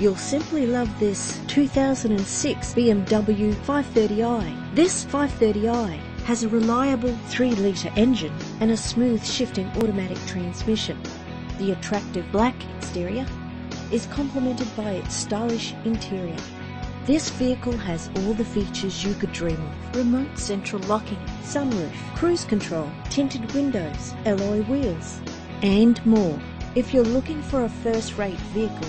You'll simply love this 2006 BMW 530i. This 530i has a reliable 3 litre engine and a smooth shifting automatic transmission. The attractive black exterior is complemented by its stylish interior. This vehicle has all the features you could dream of. Remote central locking, sunroof, cruise control, tinted windows, alloy wheels, and more. If you're looking for a first-rate vehicle,